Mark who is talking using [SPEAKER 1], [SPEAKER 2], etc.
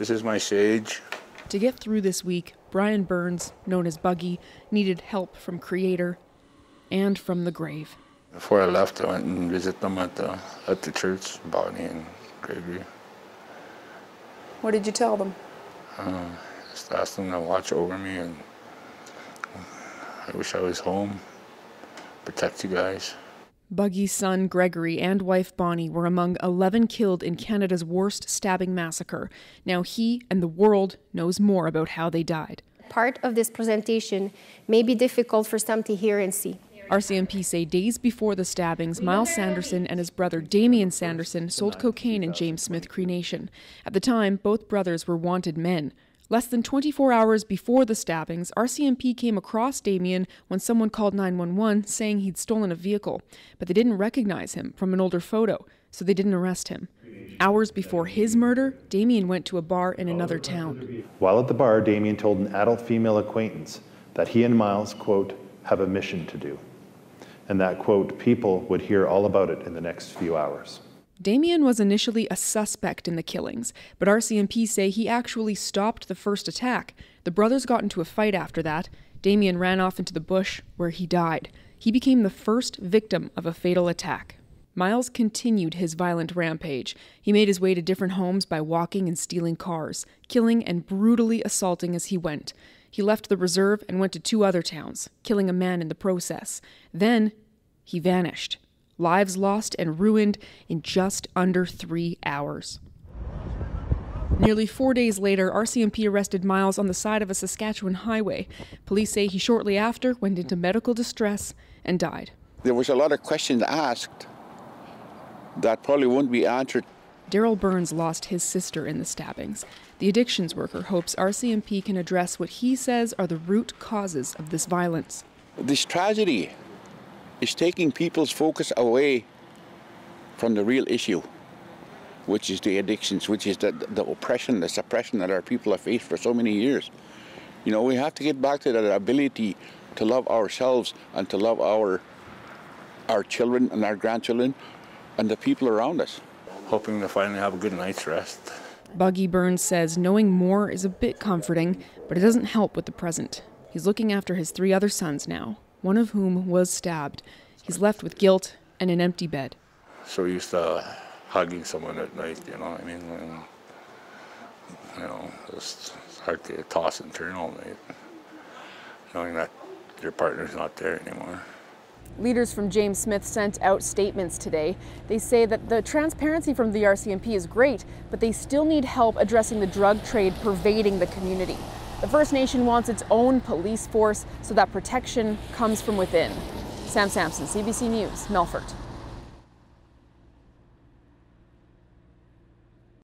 [SPEAKER 1] This is my sage.
[SPEAKER 2] To get through this week, Brian Burns, known as Buggy, needed help from Creator and from the grave.
[SPEAKER 1] Before I left, I went and visited them at the, at the church, Bonnie and Gregory.
[SPEAKER 3] What did you tell them?
[SPEAKER 1] Uh, just asked them to watch over me and I wish I was home, protect you guys.
[SPEAKER 2] Buggy's son Gregory and wife Bonnie were among 11 killed in Canada's worst stabbing massacre. Now he and the world knows more about how they died.
[SPEAKER 4] Part of this presentation may be difficult for some to hear and see.
[SPEAKER 2] RCMP say days before the stabbings, Myles Sanderson and his brother Damien Sanderson sold cocaine in James Smith Cree Nation. At the time, both brothers were wanted men. Less than 24 hours before the stabbings, RCMP came across Damien when someone called 911 saying he'd stolen a vehicle, but they didn't recognize him from an older photo, so they didn't arrest him. Hours before his murder, Damien went to a bar in another town.
[SPEAKER 5] While at the bar, Damien told an adult female acquaintance that he and Myles, quote, have a mission to do, and that, quote, people would hear all about it in the next few hours.
[SPEAKER 2] Damien was initially a suspect in the killings, but RCMP say he actually stopped the first attack. The brothers got into a fight after that. Damien ran off into the bush, where he died. He became the first victim of a fatal attack. Myles continued his violent rampage. He made his way to different homes by walking and stealing cars, killing and brutally assaulting as he went. He left the reserve and went to two other towns, killing a man in the process. Then he vanished lives lost and ruined in just under three hours. Nearly four days later, RCMP arrested Myles on the side of a Saskatchewan highway. Police say he shortly after went into medical distress and died.
[SPEAKER 6] There was a lot of questions asked that probably won't be answered.
[SPEAKER 2] Daryl Burns lost his sister in the stabbings. The addictions worker hopes RCMP can address what he says are the root causes of this violence.
[SPEAKER 6] This tragedy is taking people's focus away from the real issue, which is the addictions, which is the, the oppression, the suppression that our people have faced for so many years. You know, we have to get back to that ability to love ourselves and to love our our children and our grandchildren and the people around us.
[SPEAKER 1] Hoping to finally have a good night's rest.
[SPEAKER 2] Buggy Burns says knowing more is a bit comforting, but it doesn't help with the present. He's looking after his three other sons now, one of whom was stabbed. He's left with guilt and an empty bed.
[SPEAKER 1] So used to hugging someone at night, you know what I mean? And, you know, it's hard to toss and turn all night, knowing that your partner's not there anymore.
[SPEAKER 2] Leaders from James Smith sent out statements today. They say that the transparency from the RCMP is great, but they still need help addressing the drug trade pervading the community. The First Nation wants its own police force so that protection comes from within. Sam Samson, CBC News, Melfort.